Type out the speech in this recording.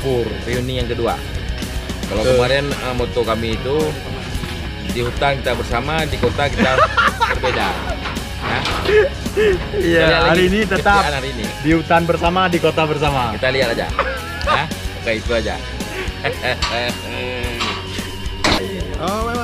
lumpur reuni yang kedua. Kalau kemarin uh, moto kami itu di hutan kita bersama di kota kita berbeda. Iya nah, hari ini tetap hari ini. di hutan bersama di kota bersama. Kita lihat aja. Nah, oke itu aja. Oh